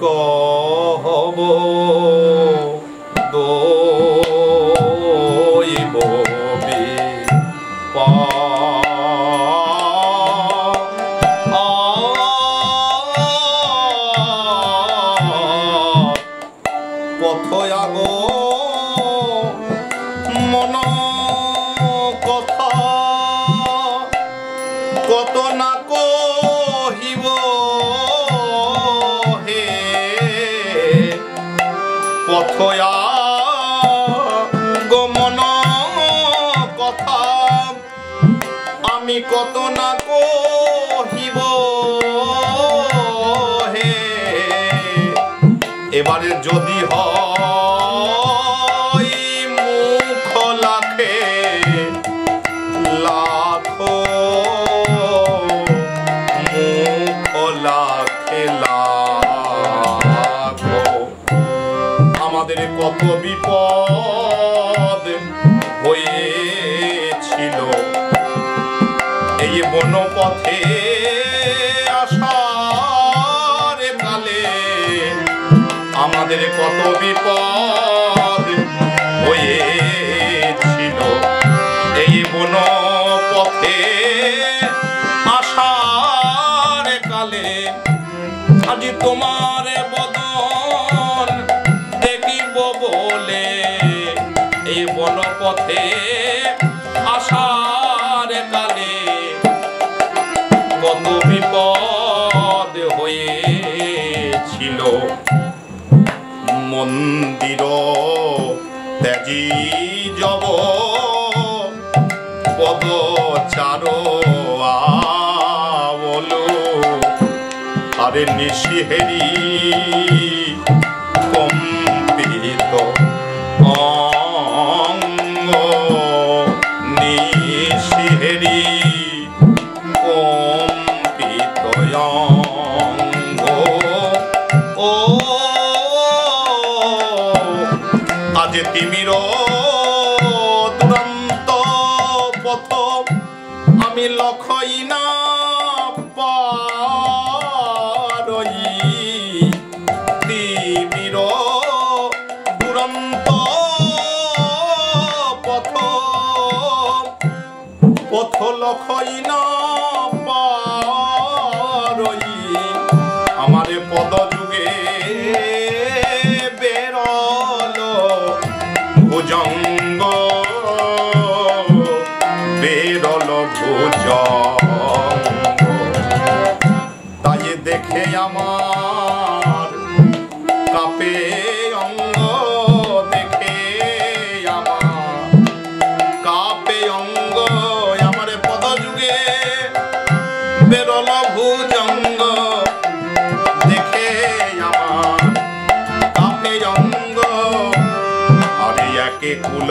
কহব পথয়া গমন কথা আমি কত হে? এবারে যদি হয় আমাদের কত বিপদ হয়েছিল। এই বনপথে আসার কালে আমাদের কত বিপদ হয়েছিল। এই বন পথে আসার কালে আজ তোমার পদচার আবলো আরে নিশিহেরি কম্পিত অঙ্গ। নিশিহেরি কম্পিত অঙ্গ। ও আজ তিমির পথ আমি লখই না পারই। তিমির দুরন্ত পথ পথ লখই না তাই দেখে আমার কাপে অঙ্গ, দেখে আমার কাপে অঙ্গ, আমার পদ যুগে বেরল ভুজঙ্গ, দেখে আমার কাপে অঙ্গ। আরে একে কুল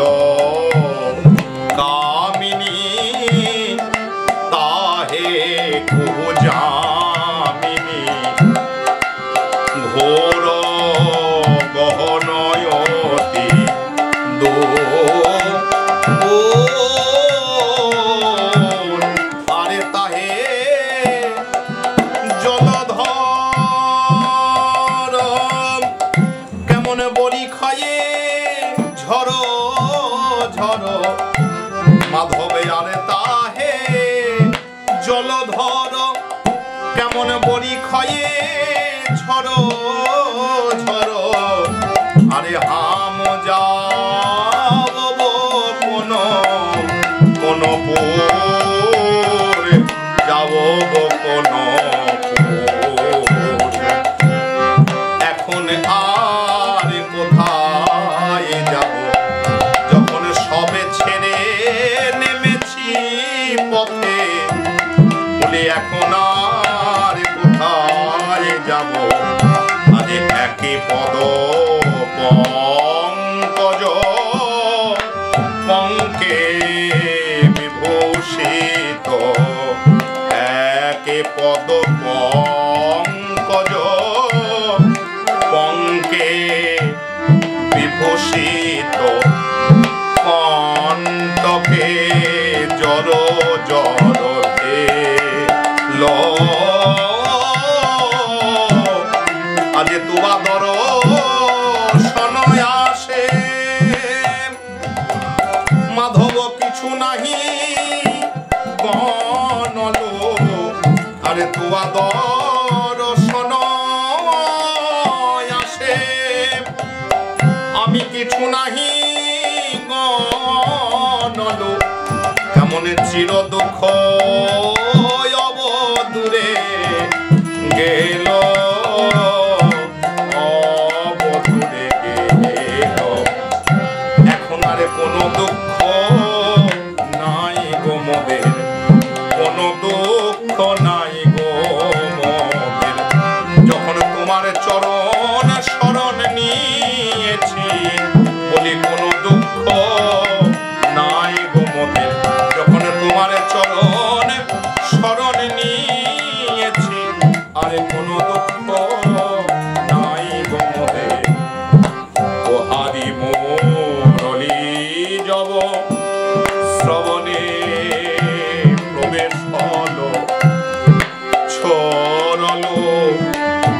জলধর কেমন বড়ি খয়ে ঝড় ঝড় আরে হাম এখন আর কোথায় যাব? আজ একই পদ পঙ্কজ। পঙ্কে বিভূষিত। একে পদ পঙ্কজ পাছু নাহি। গনলো আরে তুয়া দর্শন আসে। আমি কিছু নাহি গনলো কেমন চির দুঃখ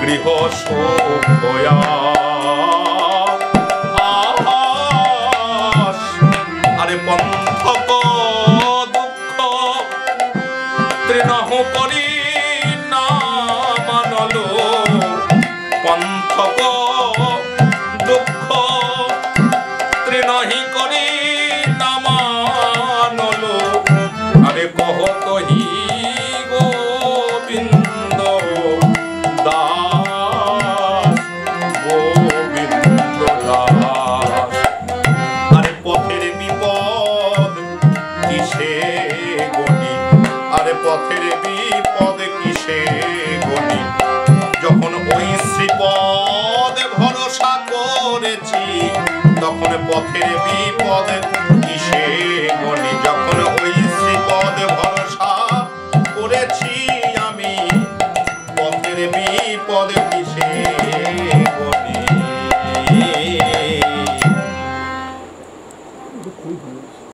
গৃহ সৌভয়া পথের বিপদ কিসে গণি যখন ওই শ্রীপদে ভরসা করেছি তখন পথের বিপদ